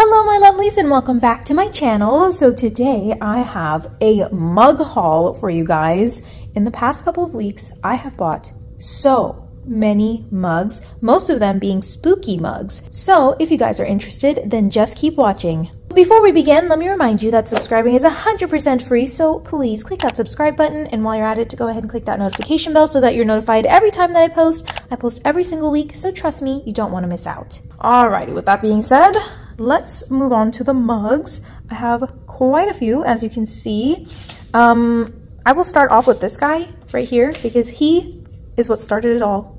Hello my lovelies and welcome back to my channel. So today I have a mug haul for you guys. In the past couple of weeks, I have bought so many mugs, most of them being spooky mugs. So if you guys are interested, then just keep watching. Before we begin, let me remind you that subscribing is 100% free, so please click that subscribe button, and while you're at it, to go ahead and click that notification bell so that you're notified every time that I post. I post every single week, so trust me, you don't want to miss out. Alrighty, with that being said, let's move on to the mugs. I have quite a few, as you can see. Um, I will start off with this guy right here because he is what started it all.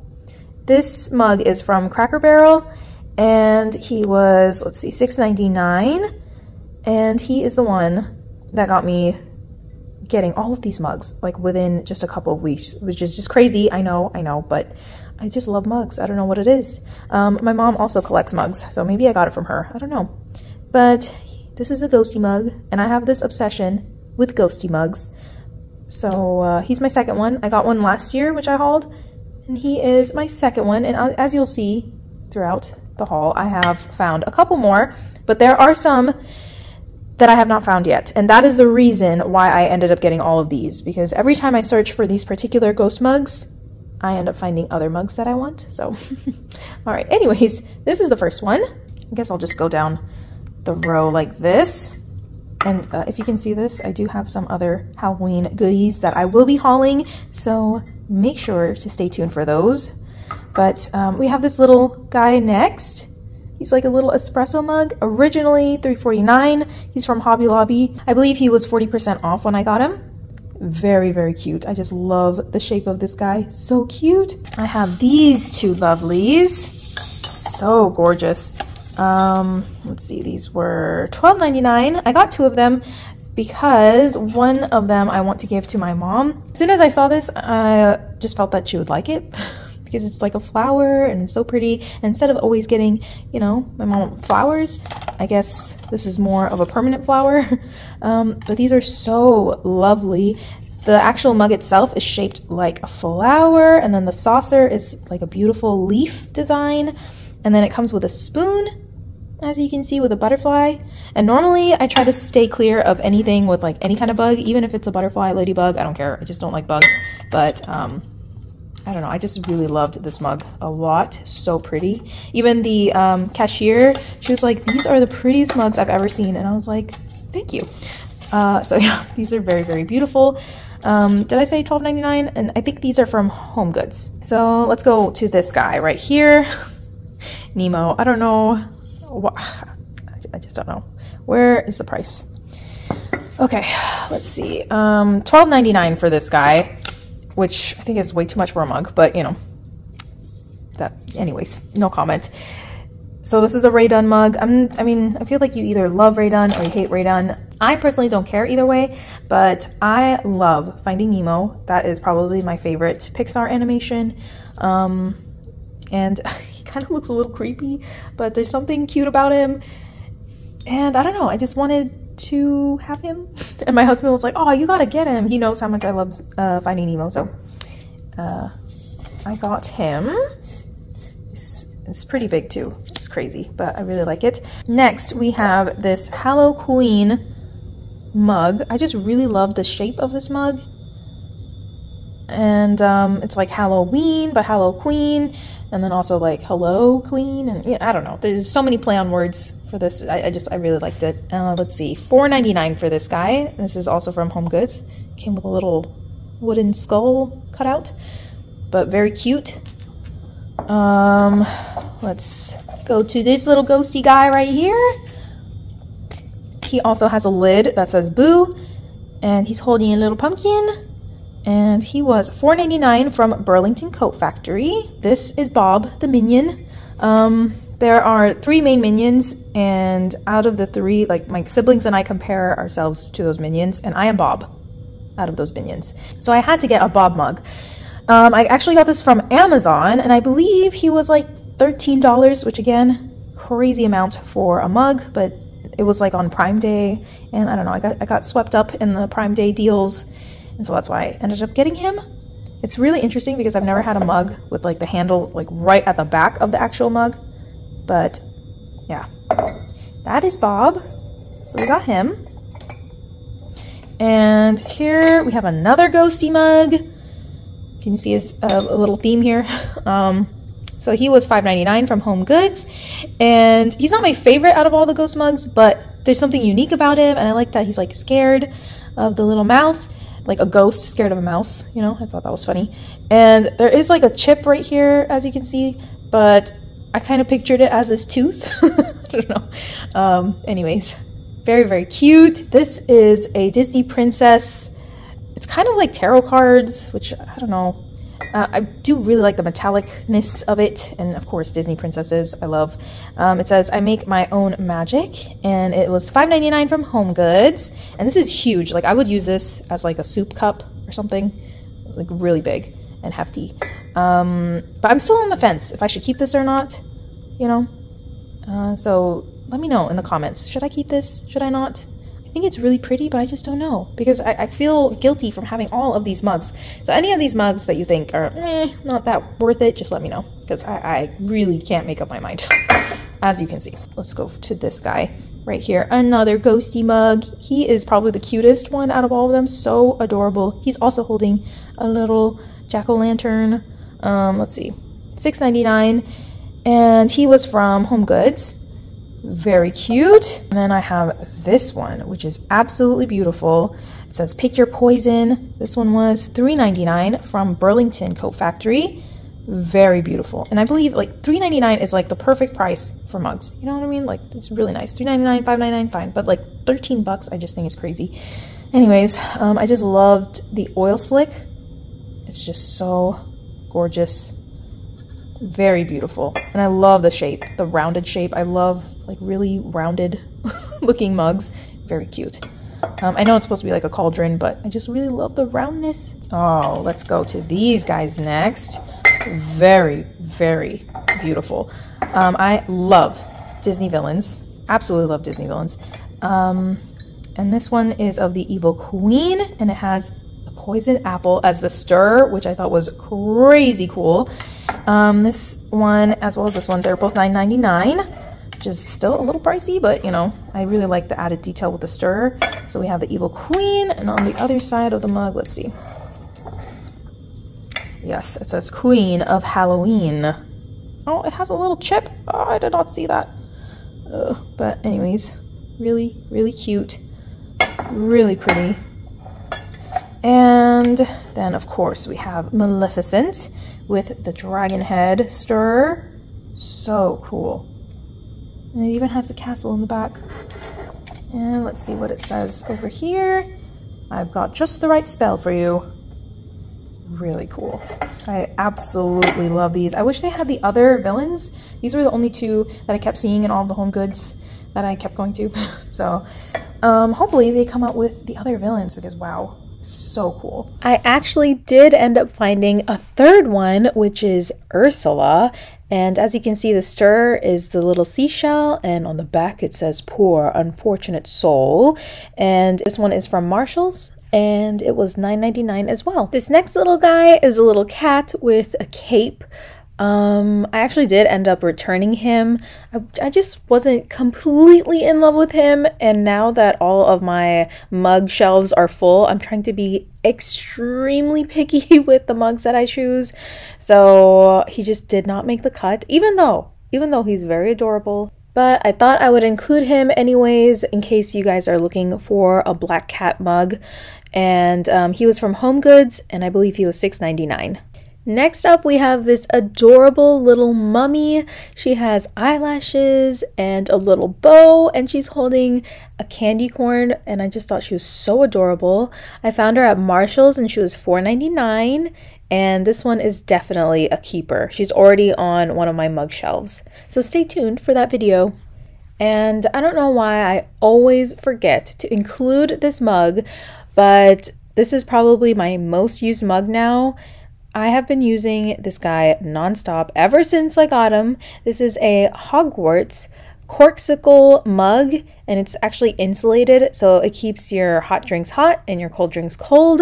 This mug is from Cracker Barrel and he was, let's see, $6.99 and he is the one that got me getting all of these mugs like within just a couple of weeks, which is just crazy. I know, I know, but I just love mugs. I don't know what it is. Um, my mom also collects mugs, so maybe I got it from her. I don't know. But this is a ghosty mug, and I have this obsession with ghosty mugs. So uh, he's my second one. I got one last year, which I hauled, and he is my second one. And as you'll see throughout the haul, I have found a couple more, but there are some that I have not found yet. And that is the reason why I ended up getting all of these, because every time I search for these particular ghost mugs, I end up finding other mugs that I want. So, all right. Anyways, this is the first one. I guess I'll just go down the row like this. And uh, if you can see this, I do have some other Halloween goodies that I will be hauling. So make sure to stay tuned for those. But um, we have this little guy next. He's like a little espresso mug, originally $3.49. He's from Hobby Lobby. I believe he was 40% off when I got him. Very very cute. I just love the shape of this guy. So cute. I have these two lovelies. So gorgeous. Um let's see. These were $12.99 i got two of them because one of them i want to give to my mom. As soon as i saw this i just felt that she would like it because it's like a flower and it's so pretty. And instead of always getting, you know, my mom flowers, I guess this is more of a permanent flower. Um, but these are so lovely. The actual mug itself is shaped like a flower, and then the saucer is like a beautiful leaf design. And then it comes with a spoon, as you can see, with a butterfly. And normally I try to stay clear of anything with like any kind of bug, even if it's a butterfly, ladybug, I don't care. I just don't like bugs. But um, I don't know, I just really loved this mug a lot. So pretty. Even the um, cashier, she was like, these are the prettiest mugs I've ever seen. And I was like, thank you. Uh, so yeah, these are very, very beautiful. Um, did I say $12.99? And I think these are from Home Goods. So let's go to this guy right here. Nemo. I don't know. What, I just don't know. Where is the price? Okay, let's see. Um, $12.99 for this guy which I think is way too much for a mug, but you know, that, anyways, no comment. So this is a Rae Dunn mug. I'm, I mean, I feel like you either love Rae Dunn or you hate Rae Dunn. I personally don't care either way, but I love Finding Nemo. That is probably my favorite Pixar animation. Um, and he kind of looks a little creepy, but there's something cute about him. And I don't know, I just wanted to have him. And my husband was like, oh, you gotta get him. He knows how much I love uh, Finding Nemo, so uh, I got him. It's, it's pretty big too. It's crazy, but I really like it. Next, we have this Halloween mug. I just really love the shape of this mug. And um, it's like Halloween, but Hello Queen, and then also like Hello Queen, and yeah, I don't know. There's so many play on words for this. I, I just, I really liked it. Uh, let's see, $4.99 for this guy. This is also from Home Goods. Came with a little wooden skull cutout, but very cute. Um, let's go to this little ghosty guy right here. He also has a lid that says boo, and he's holding a little pumpkin. And he was $4.99 from Burlington Coat Factory. This is Bob, the minion. Um, there are three main minions, and out of the three, like my siblings and I compare ourselves to those minions, and I am Bob out of those minions. So I had to get a Bob mug. Um, I actually got this from Amazon, and I believe he was like $13, which again, crazy amount for a mug, but it was like on Prime Day, and I don't know, I got, I got swept up in the Prime Day deals, and so that's why I ended up getting him. It's really interesting because I've never had a mug with like the handle like right at the back of the actual mug. But yeah, that is Bob. So we got him. And here we have another ghosty mug. Can you see his, uh, a little theme here? Um, so he was $5.99 from Home Goods. And he's not my favorite out of all the ghost mugs, but there's something unique about him. And I like that he's like scared of the little mouse, like a ghost scared of a mouse. You know, I thought that was funny. And there is like a chip right here, as you can see, but I kind of pictured it as his tooth. I don't know. Um, anyways, very, very cute. This is a Disney princess. It's kind of like tarot cards, which I don't know. Uh, I do really like the metallicness of it, and of course Disney princesses I love. Um, it says, I make my own magic, and it was $5.99 from Home Goods, and this is huge. Like, I would use this as like a soup cup or something, like really big and hefty. Um, but I'm still on the fence if I should keep this or not, you know? Uh, so let me know in the comments. Should I keep this? Should I not? I think it's really pretty, but I just don't know because I, I, feel guilty from having all of these mugs. So any of these mugs that you think are eh, not that worth it, just let me know because I, I really can't make up my mind. As you can see, let's go to this guy right here. Another ghosty mug. He is probably the cutest one out of all of them. So adorable. He's also holding a little jack-o'-lantern. Um, let's see, $6.99. And he was from Home Goods. Very cute. And then I have this one, which is absolutely beautiful. It says pick your poison. This one was $3.99 from Burlington Coat Factory. Very beautiful. And I believe like $3.99 is like the perfect price for mugs. You know what I mean? Like it's really nice. $3.99, $5.99, fine. But like 13 bucks, I just think is crazy. Anyways, um, I just loved the oil slick. It's just so gorgeous very beautiful. And i love the shape the rounded shape. I love like really rounded looking mugs. Very cute. Um, i know it's supposed to be like a cauldron but i just really love the roundness. Oh let's go to these guys next. Very very beautiful. Um, i love disney villains. Absolutely love disney villains. Um, and this one is of the evil queen and it has poison apple as the stir which i thought was crazy cool um, this one, as well as this one, they're both $9.99, which is still a little pricey, but you know, I really like the added detail with the stir. So we have the Evil Queen, and on the other side of the mug, let's see. Yes, it says Queen of Halloween. Oh, it has a little chip. Oh, I did not see that. But anyways, really, really cute. Really pretty. And then, of course, we have Maleficent with the dragon head stir. So cool. And it even has the castle in the back. And let's see what it says over here. I've got just the right spell for you. Really cool. I absolutely love these. I wish they had the other villains. These were the only two that I kept seeing in all the home goods that I kept going to. so um, hopefully they come out with the other villains because wow, so cool. I actually did end up finding a third one, which is Ursula. And as you can see, the stir is the little seashell, and on the back it says poor unfortunate soul. And this one is from Marshall's and it was $9.99 as well. This next little guy is a little cat with a cape. Um, I actually did end up returning him. I, I just wasn't completely in love with him, and now that all of my mug shelves are full, I'm trying to be extremely picky with the mugs that I choose. So he just did not make the cut, even though, even though he's very adorable. But I thought I would include him anyways in case you guys are looking for a black cat mug. And um, he was from Home Goods, and I believe he was $6.99. Next up, we have this adorable little mummy. She has eyelashes and a little bow, and she's holding a candy corn, and I just thought she was so adorable. I found her at Marshall's, and she was $4.99, and this one is definitely a keeper. She's already on one of my mug shelves. So stay tuned for that video. And I don't know why I always forget to include this mug, but this is probably my most used mug now I have been using this guy nonstop ever since I got him. This is a Hogwarts Corkcicle mug and it's actually insulated so it keeps your hot drinks hot and your cold drinks cold.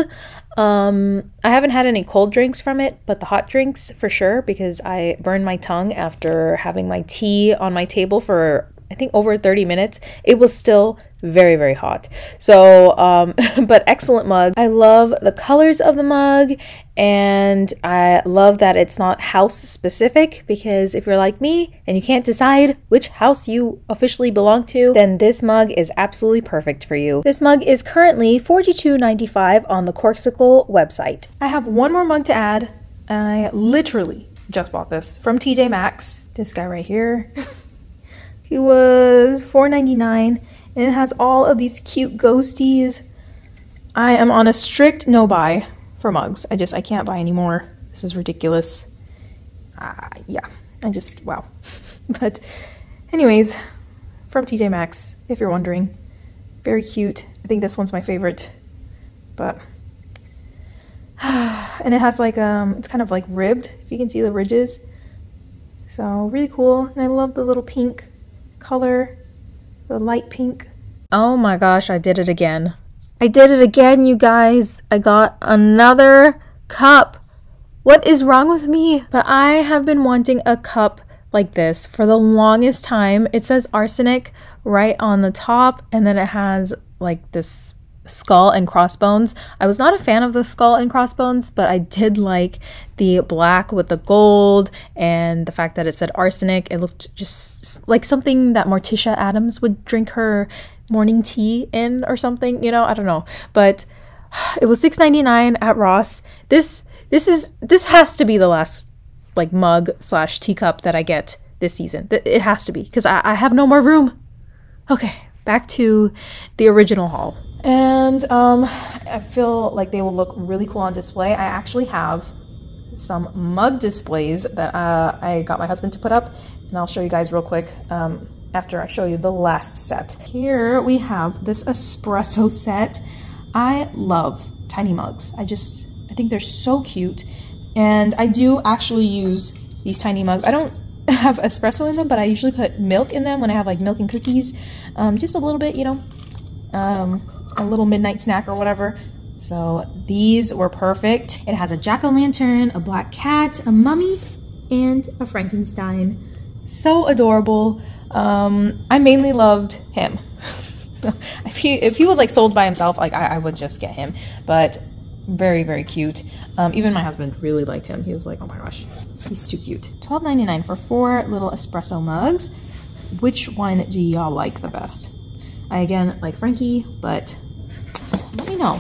Um, I haven't had any cold drinks from it, but the hot drinks for sure because I burned my tongue after having my tea on my table for I think over 30 minutes, it was still very, very hot. So, um, but excellent mug. I love the colors of the mug and I love that it's not house specific because if you're like me and you can't decide which house you officially belong to, then this mug is absolutely perfect for you. This mug is currently $42.95 on the Corkcicle website. I have one more mug to add. I literally just bought this from TJ Maxx. This guy right here. he was $4.99 and it has all of these cute ghosties. I am on a strict no buy for mugs. I just, I can't buy anymore. This is ridiculous. Uh, yeah, I just, wow. but anyways, from TJ Maxx, if you're wondering. Very cute. I think this one's my favorite. But, and it has like, um, it's kind of like ribbed, if you can see the ridges. So really cool. And I love the little pink color the light pink. Oh my gosh, I did it again. I did it again, you guys. I got another cup. What is wrong with me? But I have been wanting a cup like this for the longest time. It says arsenic right on the top, and then it has like this skull and crossbones. I was not a fan of the skull and crossbones, but I did like the black with the gold and the fact that it said arsenic. It looked just like something that Morticia Addams would drink her morning tea in or something, you know, I don't know. But it was $6.99 at Ross. This this is this has to be the last like mug slash teacup that I get this season. It has to be because I, I have no more room. Okay, back to the original haul. And um, I feel like they will look really cool on display. I actually have some mug displays that uh, I got my husband to put up, and I'll show you guys real quick um, after I show you the last set. Here we have this espresso set. I love tiny mugs. I just, I think they're so cute. And I do actually use these tiny mugs. I don't have espresso in them, but I usually put milk in them when I have like milk and cookies. Um, just a little bit, you know. Um, a little midnight snack or whatever. So these were perfect. It has a jack-o'-lantern, a black cat, a mummy, and a Frankenstein. So adorable. Um, I mainly loved him. so if he, if he was like sold by himself, like I, I would just get him. But very, very cute. Um, even my husband really liked him. He was like, oh my gosh, he's too cute. $12.99 for four little espresso mugs. Which one do y'all like the best? I again like Frankie, but let me know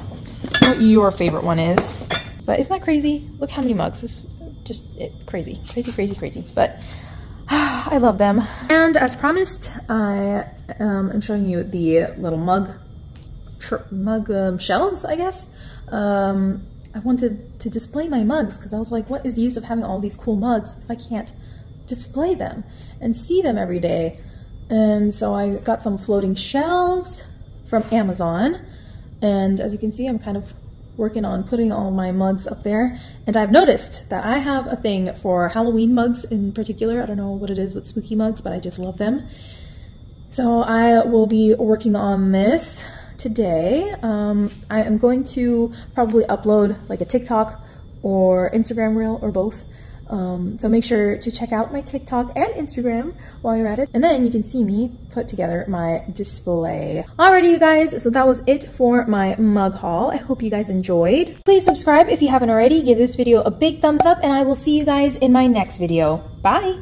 what your favorite one is. But isn't that crazy? Look how many mugs. It's just it, crazy, crazy, crazy, crazy. But I love them. And as promised, I um, am showing you the little mug mug um, shelves, I guess. Um, I wanted to display my mugs because I was like, what is the use of having all these cool mugs if I can't display them and see them every day? And so I got some floating shelves from Amazon. And as you can see, I'm kind of working on putting all my mugs up there. And I've noticed that I have a thing for Halloween mugs in particular. I don't know what it is with spooky mugs, but I just love them. So I will be working on this today. Um, I am going to probably upload like a TikTok or Instagram reel or both um, so make sure to check out my TikTok and Instagram while you're at it. And then you can see me put together my display. Alrighty, you guys. So that was it for my mug haul. I hope you guys enjoyed. Please subscribe if you haven't already. Give this video a big thumbs up and I will see you guys in my next video. Bye!